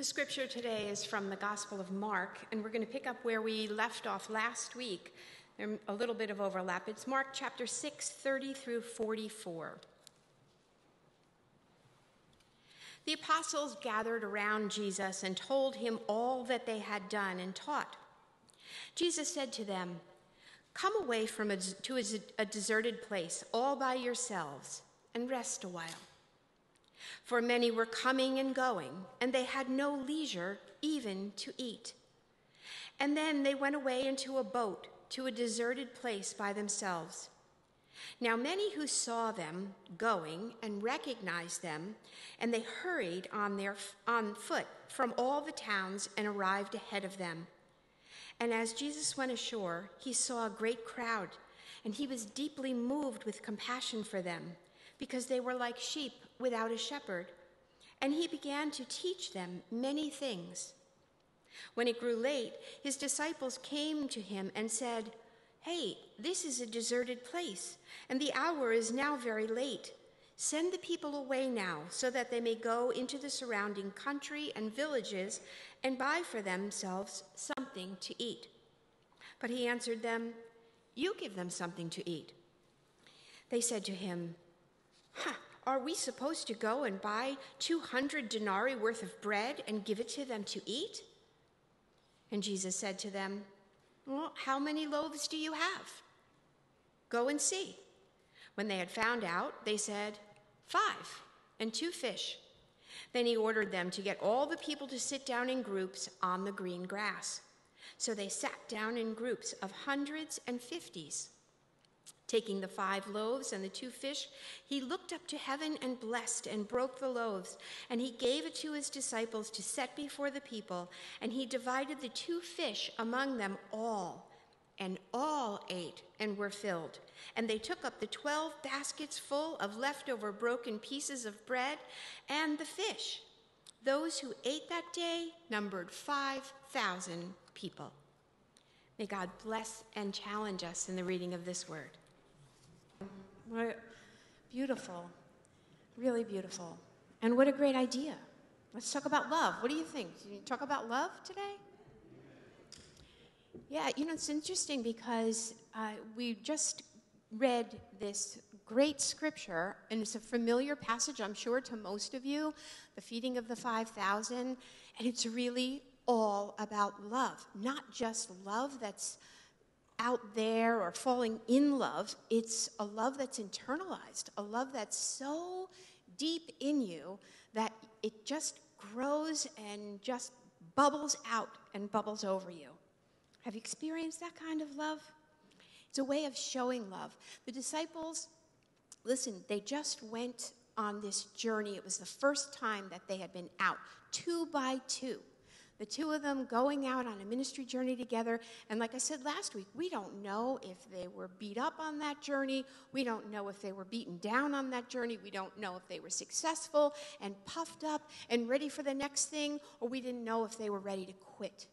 The scripture today is from the Gospel of Mark, and we're going to pick up where we left off last week. There's a little bit of overlap. It's Mark chapter 6, 30 through 44. The apostles gathered around Jesus and told him all that they had done and taught. Jesus said to them, Come away from a, to a, a deserted place all by yourselves and rest a while. For many were coming and going, and they had no leisure even to eat. And then they went away into a boat to a deserted place by themselves. Now, many who saw them going and recognized them, and they hurried on, their, on foot from all the towns and arrived ahead of them. And as Jesus went ashore, he saw a great crowd, and he was deeply moved with compassion for them, because they were like sheep without a shepherd. And he began to teach them many things. When it grew late, his disciples came to him and said, Hey, this is a deserted place, and the hour is now very late. Send the people away now, so that they may go into the surrounding country and villages and buy for themselves something to eat. But he answered them, You give them something to eat. They said to him, huh, Are we supposed to go and buy 200 denarii worth of bread and give it to them to eat? And Jesus said to them, Well, how many loaves do you have? Go and see. When they had found out, they said, Five, and two fish. Then he ordered them to get all the people to sit down in groups on the green grass. So they sat down in groups of hundreds and fifties. Taking the five loaves and the two fish, he looked up to heaven and blessed and broke the loaves. And he gave it to his disciples to set before the people. And he divided the two fish among them all and all ate and were filled. And they took up the twelve baskets full of leftover broken pieces of bread and the fish. Those who ate that day numbered 5,000 people. May God bless and challenge us in the reading of this word. Beautiful, really beautiful. And what a great idea. Let's talk about love. What do you think? Do you talk about love today? Yeah, you know, it's interesting because uh, we just read this great scripture, and it's a familiar passage, I'm sure, to most of you the feeding of the 5,000. And it's really all about love, not just love that's out there or falling in love. It's a love that's internalized, a love that's so deep in you that it just grows and just bubbles out and bubbles over you. Have you experienced that kind of love? It's a way of showing love. The disciples, listen, they just went on this journey. It was the first time that they had been out, two by two. The two of them going out on a ministry journey together. And like I said last week, we don't know if they were beat up on that journey. We don't know if they were beaten down on that journey. We don't know if they were successful and puffed up and ready for the next thing, or we didn't know if they were ready to quit.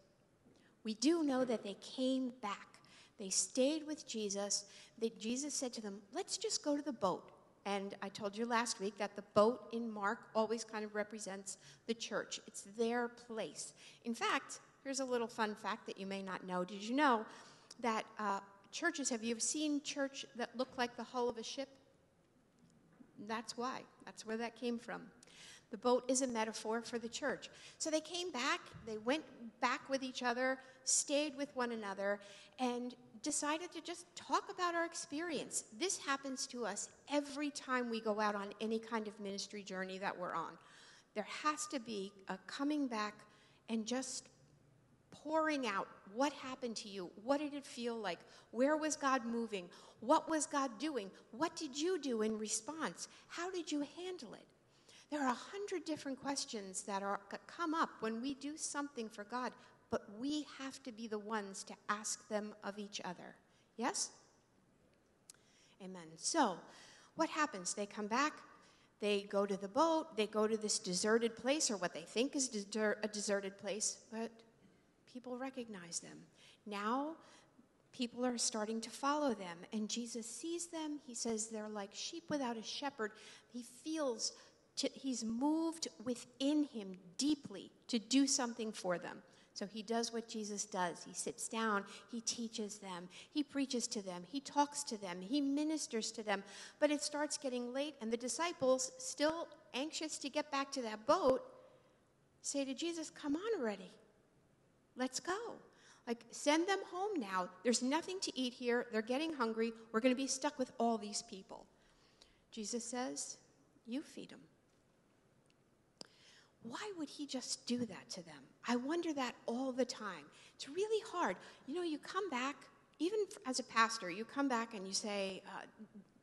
We do know that they came back. They stayed with Jesus. They, Jesus said to them, Let's just go to the boat. And I told you last week that the boat in Mark always kind of represents the church, it's their place. In fact, here's a little fun fact that you may not know. Did you know that uh, churches, have you seen church that look like the hull of a ship? That's why. That's where that came from. The boat is a metaphor for the church. So they came back, they went back with each other, stayed with one another, and decided to just talk about our experience. This happens to us every time we go out on any kind of ministry journey that we're on. There has to be a coming back and just pouring out what happened to you. What did it feel like? Where was God moving? What was God doing? What did you do in response? How did you handle it? There are a hundred different questions that are come up when we do something for God, but we have to be the ones to ask them of each other. Yes? Amen. So, what happens? They come back, they go to the boat, they go to this deserted place, or what they think is a deserted place, but people recognize them. Now, people are starting to follow them, and Jesus sees them. He says they're like sheep without a shepherd. He feels to, he's moved within him deeply to do something for them. So he does what Jesus does. He sits down, he teaches them, he preaches to them, he talks to them, he ministers to them. But it starts getting late, and the disciples, still anxious to get back to that boat, say to Jesus, Come on already. Let's go. Like, send them home now. There's nothing to eat here. They're getting hungry. We're going to be stuck with all these people. Jesus says, You feed them. Why would he just do that to them? I wonder that all the time. It's really hard. You know, you come back, even as a pastor, you come back and you say, uh,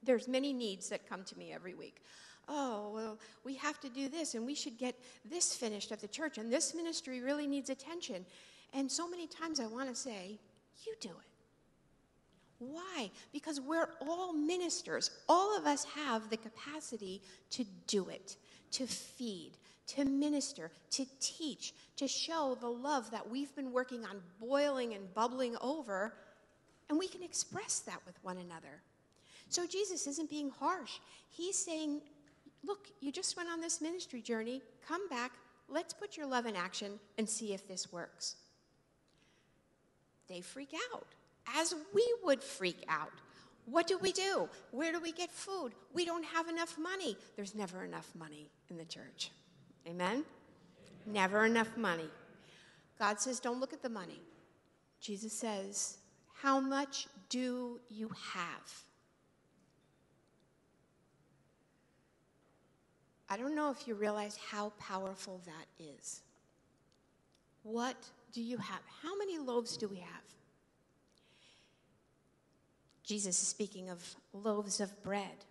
There's many needs that come to me every week. Oh, well, we have to do this, and we should get this finished at the church, and this ministry really needs attention. And so many times I want to say, You do it. Why? Because we're all ministers. All of us have the capacity to do it, to feed, to minister, to teach, to show the love that we've been working on boiling and bubbling over, and we can express that with one another. So Jesus isn't being harsh. He's saying, Look, you just went on this ministry journey. Come back. Let's put your love in action and see if this works. They freak out, as we would freak out. What do we do? Where do we get food? We don't have enough money. There's never enough money in the church. Amen? Never enough money. God says, don't look at the money. Jesus says, how much do you have? I don't know if you realize how powerful that is. What do you have? How many loaves do we have? Jesus is speaking of loaves of bread.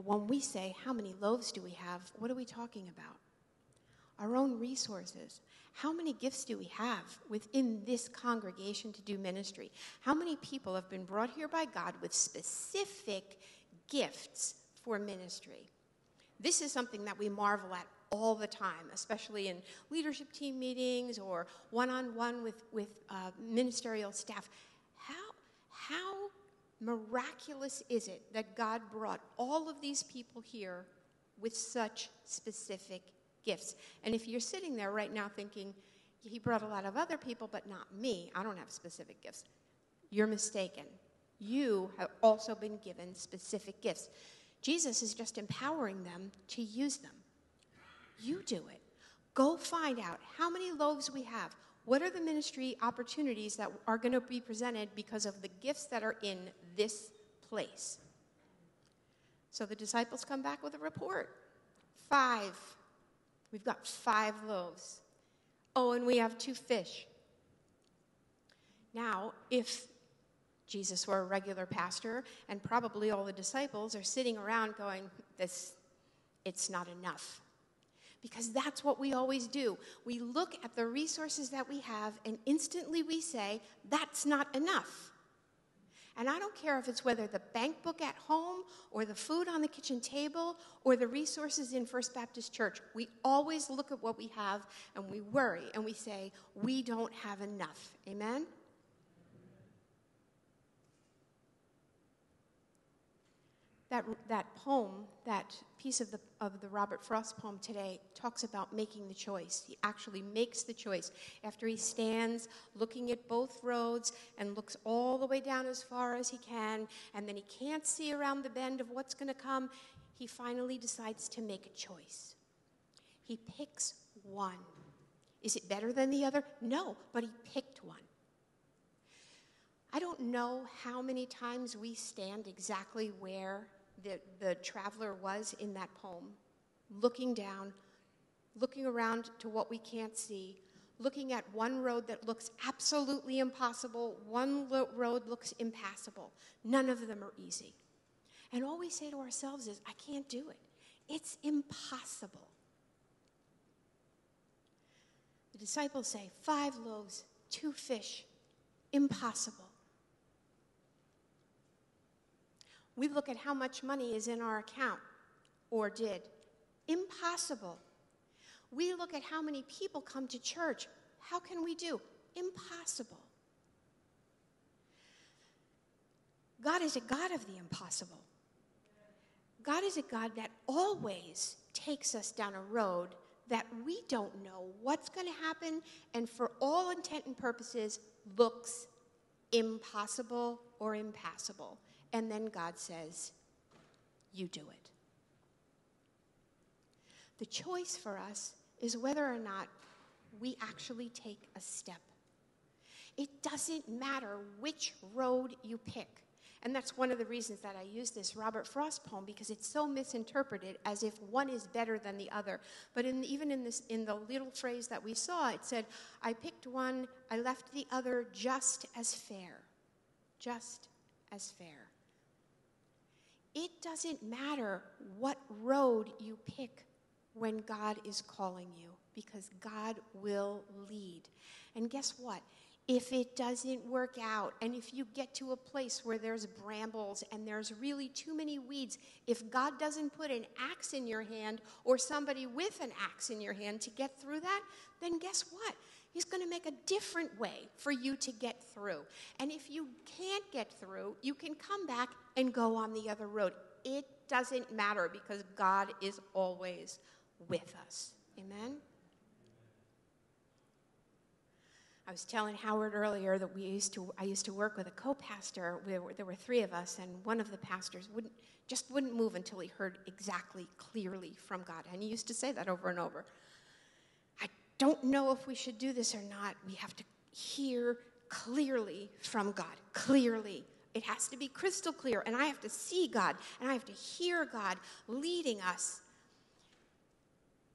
But when we say, How many loaves do we have? What are we talking about? Our own resources. How many gifts do we have within this congregation to do ministry? How many people have been brought here by God with specific gifts for ministry? This is something that we marvel at all the time, especially in leadership team meetings or one on one with, with uh, ministerial staff. How, how miraculous is it that God brought all of these people here with such specific gifts? And if you're sitting there right now thinking, he brought a lot of other people, but not me, I don't have specific gifts, you're mistaken. You have also been given specific gifts. Jesus is just empowering them to use them. You do it. Go find out how many loaves we have. What are the ministry opportunities that are going to be presented because of the gifts that are in this place? So the disciples come back with a report five. We've got five loaves. Oh, and we have two fish. Now, if Jesus were a regular pastor, and probably all the disciples are sitting around going, This, it's not enough because that's what we always do. We look at the resources that we have and instantly we say, that's not enough. And I don't care if it's whether the bank book at home or the food on the kitchen table or the resources in First Baptist Church. We always look at what we have and we worry and we say, we don't have enough. Amen? That, that poem, that piece of the, of the Robert Frost poem today, talks about making the choice. He actually makes the choice. After he stands looking at both roads and looks all the way down as far as he can, and then he can't see around the bend of what's going to come, he finally decides to make a choice. He picks one. Is it better than the other? No, but he picked one. I don't know how many times we stand exactly where the, the traveler was in that poem, looking down, looking around to what we can't see, looking at one road that looks absolutely impossible, one lo- road looks impassable. None of them are easy. And all we say to ourselves is, I can't do it. It's impossible. The disciples say, Five loaves, two fish, impossible. We look at how much money is in our account or did. Impossible. We look at how many people come to church. How can we do? Impossible. God is a God of the impossible. God is a God that always takes us down a road that we don't know what's going to happen and, for all intent and purposes, looks impossible or impassable. And then God says, You do it. The choice for us is whether or not we actually take a step. It doesn't matter which road you pick. And that's one of the reasons that I use this Robert Frost poem because it's so misinterpreted as if one is better than the other. But in, even in, this, in the little phrase that we saw, it said, I picked one, I left the other just as fair. Just as fair. It doesn't matter what road you pick when God is calling you because God will lead. And guess what? if it doesn't work out, and if you get to a place where there's brambles and there's really too many weeds, if God doesn't put an axe in your hand or somebody with an axe in your hand to get through that, then guess what? He's going to make a different way for you to get through. And if you can't get through, you can come back and go on the other road. It doesn't matter because God is always with us. Amen? I was telling Howard earlier that we used to, I used to work with a co-pastor. There were, there were three of us, and one of the pastors wouldn't, just wouldn't move until he heard exactly clearly from God. And he used to say that over and over. Don't know if we should do this or not. We have to hear clearly from God. Clearly. It has to be crystal clear, and I have to see God, and I have to hear God leading us.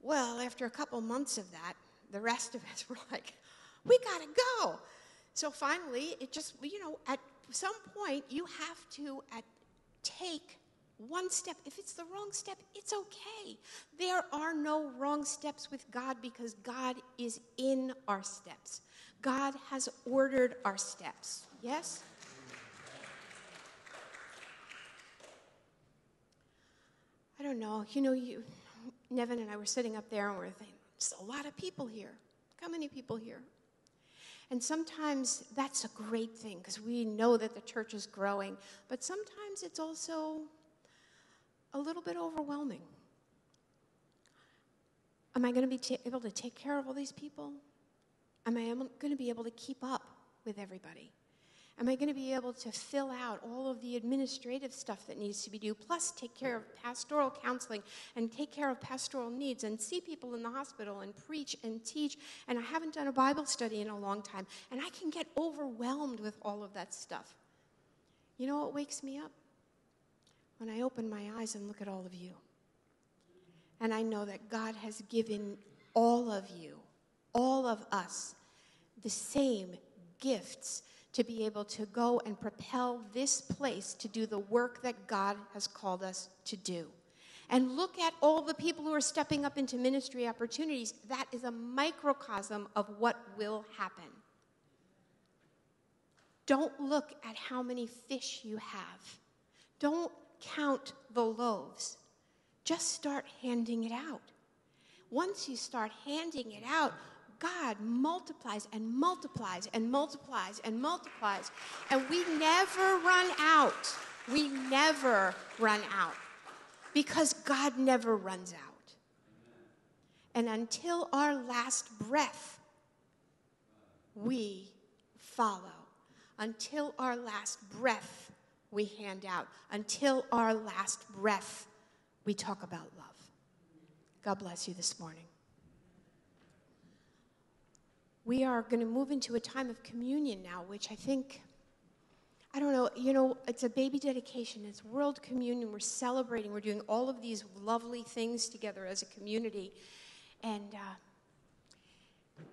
Well, after a couple months of that, the rest of us were like, we got to go. So finally, it just, you know, at some point, you have to at, take one step. If it's the wrong step, it's okay. There are no wrong steps with God because God is in our steps. God has ordered our steps. Yes? I don't know. You know, you, Nevin and I were sitting up there and we are thinking, there's a lot of people here. How many people here? And sometimes that's a great thing because we know that the church is growing, but sometimes it's also a little bit overwhelming. Am I going to be t- able to take care of all these people? Am I going to be able to keep up with everybody? Am I going to be able to fill out all of the administrative stuff that needs to be done, plus take care of pastoral counseling and take care of pastoral needs and see people in the hospital and preach and teach? And I haven't done a Bible study in a long time, and I can get overwhelmed with all of that stuff. You know what wakes me up? When I open my eyes and look at all of you. And I know that God has given all of you, all of us, the same gifts to be able to go and propel this place to do the work that God has called us to do. And look at all the people who are stepping up into ministry opportunities. That is a microcosm of what will happen. Don't look at how many fish you have. Don't count the loaves. Just start handing it out. Once you start handing it out, God multiplies and multiplies and multiplies and multiplies. And we never run out. We never run out because God never runs out. And until our last breath, we follow. Until our last breath, we hand out. Until our last breath, we talk about love. God bless you this morning we are going to move into a time of communion now, which I think, I don't know, you know, it's a baby dedication, it's world communion. We're celebrating, we're doing all of these lovely things together as a community. And, uh,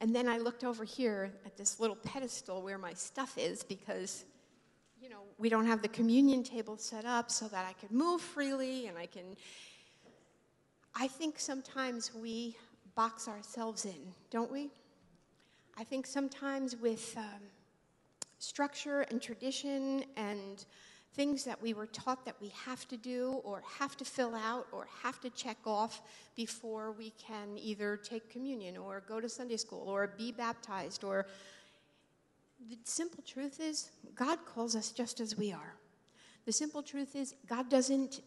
and then I looked over here at this little pedestal where my stuff is because, know, we don't have the communion table set up so that I could move freely and I can. I think sometimes we box ourselves in, don't we? I think sometimes with um, structure and tradition and things that we were taught that we have to do or have to fill out or have to check off before we can either take communion or go to Sunday school or be baptized or the simple truth is God calls us just as we are. The simple truth is God doesn't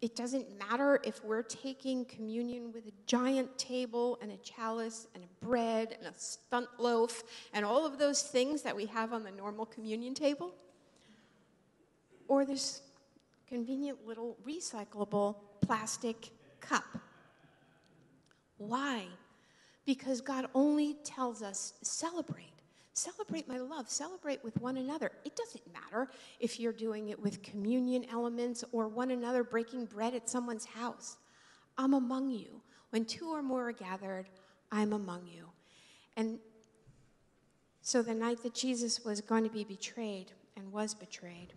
it doesn't matter if we're taking communion with a giant table and a chalice and a bread and a stunt loaf and all of those things that we have on the normal communion table, or this convenient little recyclable plastic cup. Why? Because God only tells us celebrate. Celebrate my love. Celebrate with one another. It doesn't matter if you're doing it with communion elements or one another breaking bread at someone's house. I'm among you. When two or more are gathered, I'm among you. And so the night that Jesus was going to be betrayed and was betrayed,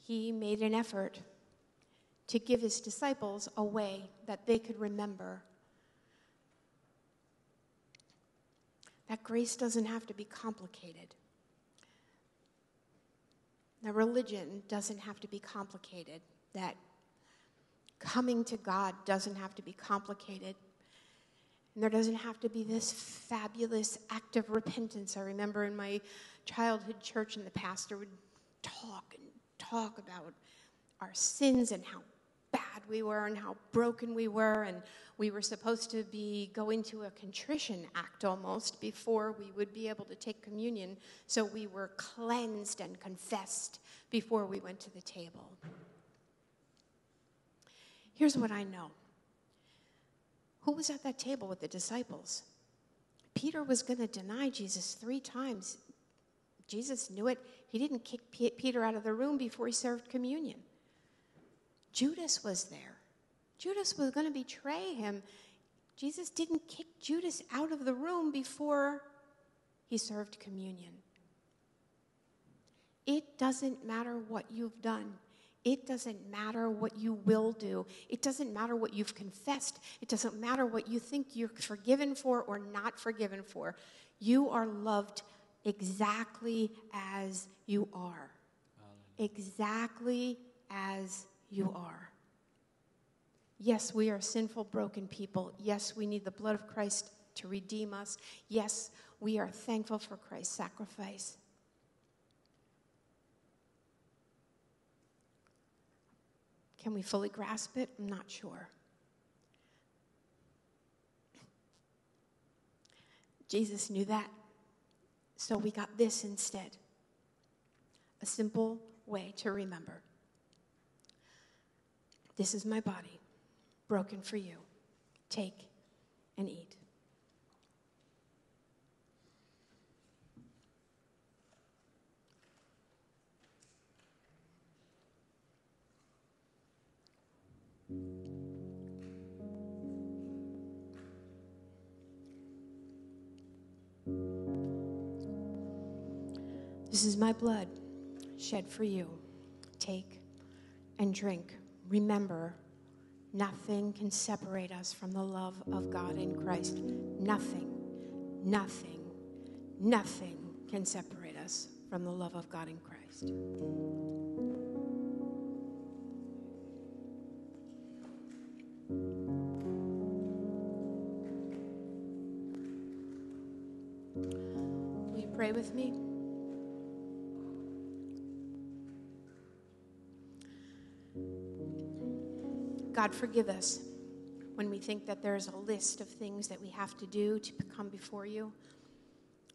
he made an effort to give his disciples a way that they could remember that grace doesn't have to be complicated. That religion doesn't have to be complicated. That coming to God doesn't have to be complicated. And there doesn't have to be this fabulous act of repentance. I remember in my childhood church, and the pastor would talk and talk about our sins and how we were and how broken we were and we were supposed to be going to a contrition act almost before we would be able to take communion. So we were cleansed and confessed before we went to the table. Here's what I know who was at that table with the disciples? Peter was going to deny Jesus three times. Jesus knew it. He didn't kick Peter out of the room before he served communion. Judas was there. Judas was going to betray him. Jesus didn't kick Judas out of the room before he served communion. It doesn't matter what you've done. It doesn't matter what you will do. It doesn't matter what you've confessed. It doesn't matter what you think you're forgiven for or not forgiven for. You are loved exactly as you are. Exactly as you are. Yes, we are sinful, broken people. Yes, we need the blood of Christ to redeem us. Yes, we are thankful for Christ's sacrifice. Can we fully grasp it? I'm not sure. Jesus knew that. So we got this instead a simple way to remember. This is my body broken for you. Take and eat. This is my blood shed for you. Take and drink. Remember Nothing can separate us from the love of God in Christ. Nothing, nothing, nothing can separate us from the love of God in Christ. Will you pray with me? God, forgive us when we think that there's a list of things that we have to do to come before you,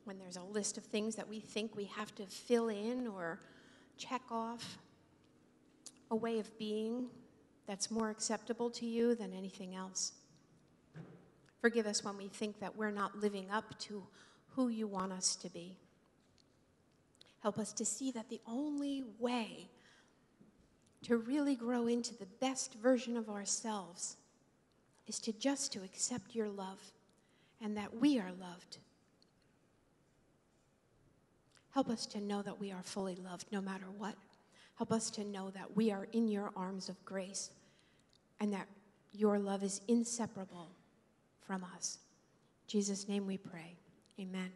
when there's a list of things that we think we have to fill in or check off, a way of being that's more acceptable to you than anything else. Forgive us when we think that we're not living up to who you want us to be. Help us to see that the only way to really grow into the best version of ourselves is to just to accept your love and that we are loved. Help us to know that we are fully loved no matter what. Help us to know that we are in your arms of grace and that your love is inseparable from us. In Jesus' name we pray. Amen.